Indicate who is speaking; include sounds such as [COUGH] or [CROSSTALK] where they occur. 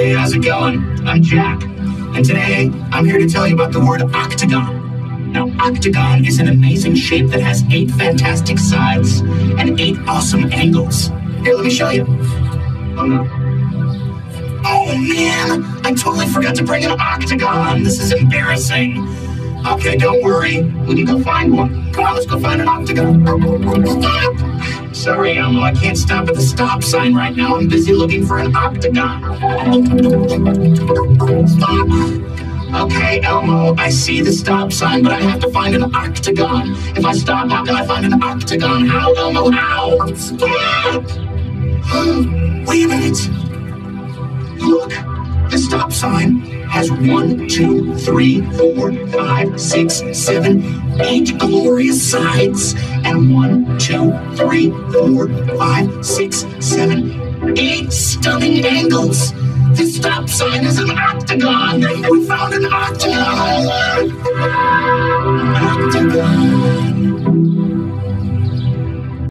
Speaker 1: Hey, how's it going? I'm Jack, and today I'm here to tell you about the word octagon. Now, octagon is an amazing shape that has eight fantastic sides and eight awesome angles. Here, let me show you. Oh no. Oh man, I totally forgot to bring an octagon. This is embarrassing. Okay, don't worry. We can go find one. Come on, let's go find an octagon. Stop! Sorry, Elmo, I can't stop at the stop sign right now. I'm busy looking for an octagon. Stop! Okay, Elmo, I see the stop sign, but I have to find an octagon. If I stop, how can I find an octagon? How, Elmo? How? Stop! [GASPS] Wait a minute. Stop sign has one, two, three, four, five, six, seven, eight glorious sides, and one, two, three, four, five, six, seven, eight stunning angles. The stop sign is an octagon. We found an octagon. Octagon.